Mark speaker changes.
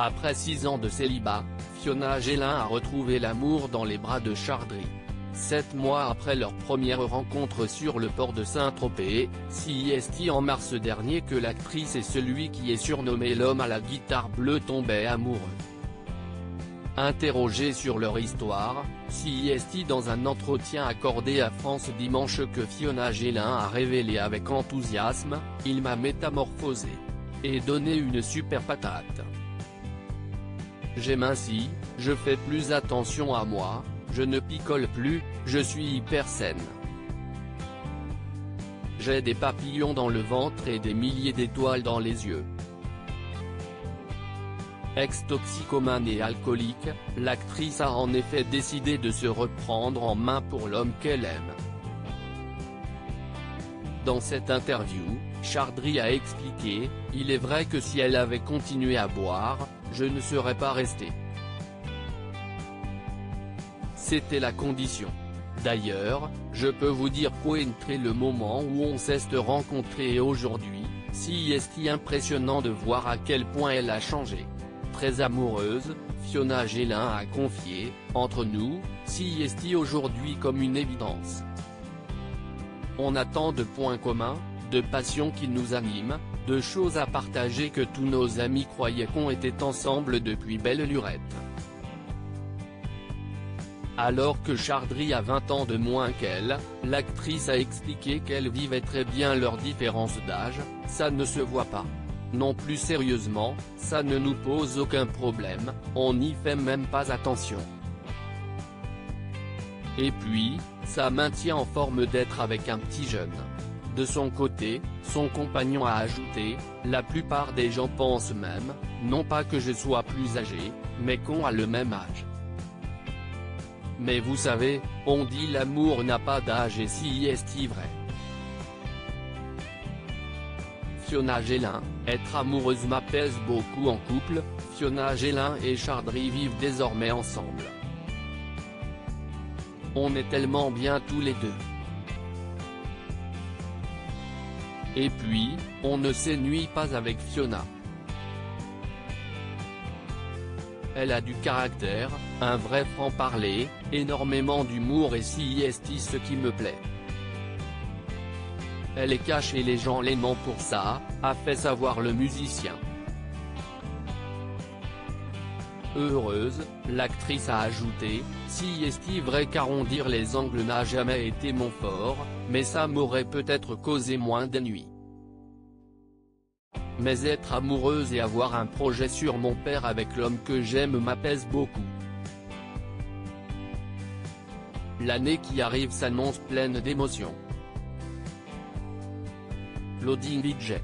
Speaker 1: Après six ans de célibat, Fiona Gélin a retrouvé l'amour dans les bras de Chardry. Sept mois après leur première rencontre sur le port de Saint-Tropez, est en mars dernier que l'actrice et celui qui est surnommé l'homme à la guitare bleue tombaient amoureux. Interrogé sur leur histoire, CIST dans un entretien accordé à France Dimanche que Fiona Gélin a révélé avec enthousiasme, il m'a métamorphosé. Et donné une super patate. J'ai minci, je fais plus attention à moi, je ne picole plus, je suis hyper saine. J'ai des papillons dans le ventre et des milliers d'étoiles dans les yeux. Ex-toxicomane et alcoolique, l'actrice a en effet décidé de se reprendre en main pour l'homme qu'elle aime. Dans cette interview, Chardry a expliqué, il est vrai que si elle avait continué à boire, je ne serais pas resté. C'était la condition. D'ailleurs, je peux vous dire qu'entre le moment où on s'est rencontré et aujourd'hui, si est impressionnant de voir à quel point elle a changé. Très amoureuse, Fiona Gélin a confié, entre nous, si est aujourd'hui comme une évidence. On a tant de points communs, de passions qui nous animent, de choses à partager que tous nos amis croyaient qu'on était ensemble depuis belle lurette. Alors que Chardry a 20 ans de moins qu'elle, l'actrice a expliqué qu'elle vivait très bien leurs différences d'âge, ça ne se voit pas. Non plus sérieusement, ça ne nous pose aucun problème, on n'y fait même pas attention. Et puis, ça maintient en forme d'être avec un petit jeune. De son côté, son compagnon a ajouté, la plupart des gens pensent même, non pas que je sois plus âgé, mais qu'on a le même âge. Mais vous savez, on dit l'amour n'a pas d'âge et si est vrai? Fiona Gélin, être amoureuse m'apaise beaucoup en couple, Fiona Gélin et Chardry vivent désormais ensemble. On est tellement bien tous les deux. Et puis, on ne s'ennuie pas avec Fiona. Elle a du caractère, un vrai franc-parler, énormément d'humour et si est ce qui me plaît. Elle est cache et les gens l'aiment pour ça, a fait savoir le musicien. Heureuse, l'actrice a ajouté, si est vrai qu'arrondir les angles n'a jamais été mon fort, mais ça m'aurait peut-être causé moins d'ennuis. Mais être amoureuse et avoir un projet sur mon père avec l'homme que j'aime m'apaise beaucoup. L'année qui arrive s'annonce pleine d'émotions. Loading Budget